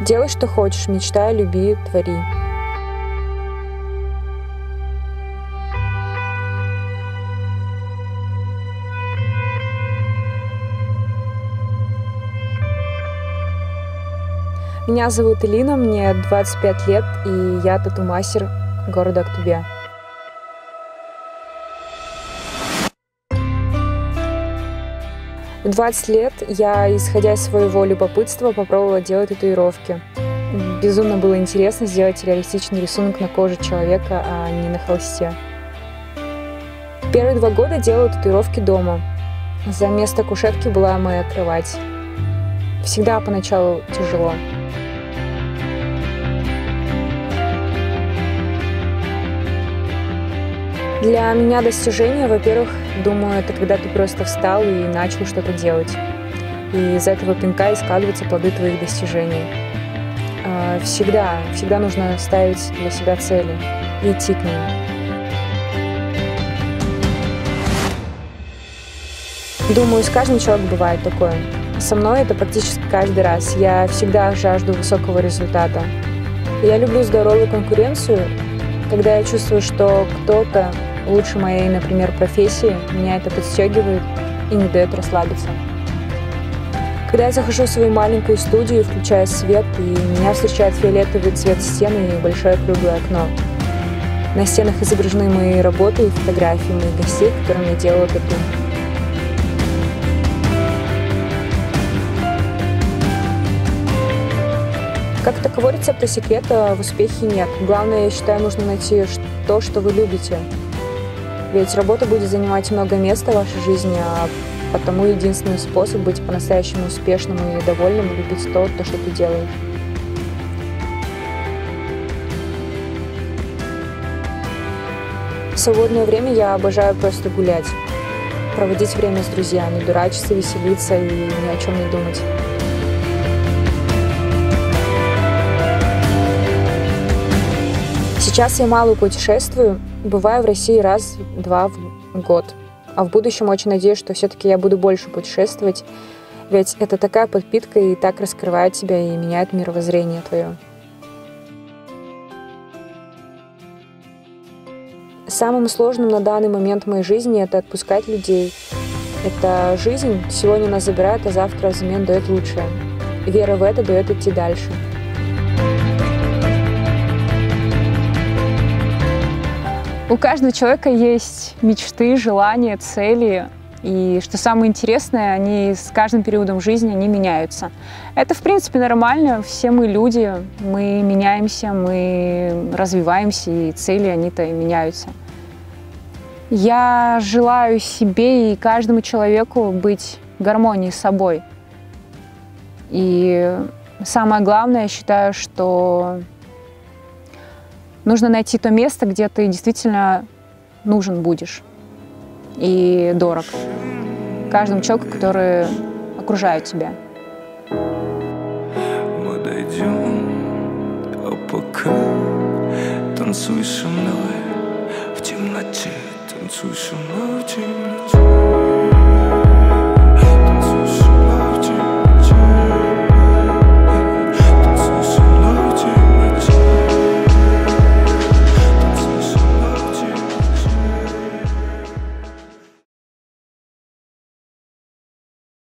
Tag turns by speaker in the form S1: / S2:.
S1: Делай, что хочешь, мечтай, люби, твори. Меня зовут Элина, мне 25 лет, и я тату-мастер города Актубе. В 20 лет я, исходя из своего любопытства, попробовала делать татуировки. Безумно было интересно сделать реалистичный рисунок на коже человека, а не на холсте. Первые два года делала татуировки дома. За место кушетки была моя кровать. Всегда поначалу тяжело. Для меня достижение, во-первых, думаю, это когда ты просто встал и начал что-то делать. И из этого пинка и складываются плоды твоих достижений. А, всегда, всегда нужно ставить для себя цели и идти к ним. Думаю, с каждым человеком бывает такое. Со мной это практически каждый раз. Я всегда жажду высокого результата. Я люблю здоровую конкуренцию, когда я чувствую, что кто-то лучше моей, например, профессии, меня это подстегивает и не дает расслабиться. Когда я захожу в свою маленькую студию, включаю свет, и меня встречает фиолетовый цвет стены и большое круглое окно. На стенах изображены мои работы и фотографии моих гостей, которым я делала тату. Как такового рецепта секрета в успехе нет. Главное, я считаю, нужно найти то, что вы любите, ведь работа будет занимать много места в вашей жизни, а потому единственный способ быть по-настоящему успешным и довольным – любить то, то, что ты делаешь. В свободное время я обожаю просто гулять, проводить время с друзьями, дурачиться, веселиться и ни о чем не думать. Сейчас я мало путешествую, бываю в России раз-два в год. А в будущем очень надеюсь, что все-таки я буду больше путешествовать, ведь это такая подпитка и так раскрывает тебя и меняет мировоззрение твое. Самым сложным на данный момент в моей жизни это отпускать людей. Это жизнь сегодня нас забирает, а завтра взамен дает лучшее. Вера в это дает идти дальше. У каждого человека есть мечты, желания, цели. И что самое интересное, они с каждым периодом жизни они меняются. Это, в принципе, нормально. Все мы люди, мы меняемся, мы развиваемся, и цели они-то и меняются. Я желаю себе и каждому человеку быть в гармонии с собой. И самое главное, я считаю, что Нужно найти то место, где ты действительно нужен будешь и дорог каждому человеку, который окружает тебя. Мы дойдем, а пока танцуй со мной в темноте, танцуй со мной в темноте.